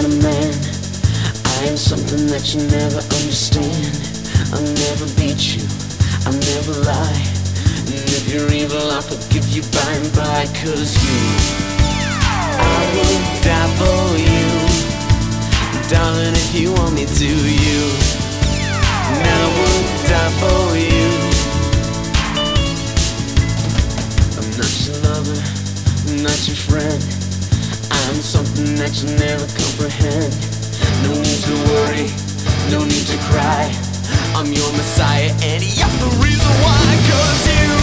kind of man. I am something that you never understand. I'll never beat you, I'll never lie. And if you're evil, I'll forgive you by and by. Cause you, I will die for you. Darling, if you want me to, you. And I will die for you. I'm not your lover, I'm not your friend. I'm something that you never comprehend. No need to worry, no need to cry. I'm your messiah, and you're the reason why. Cause you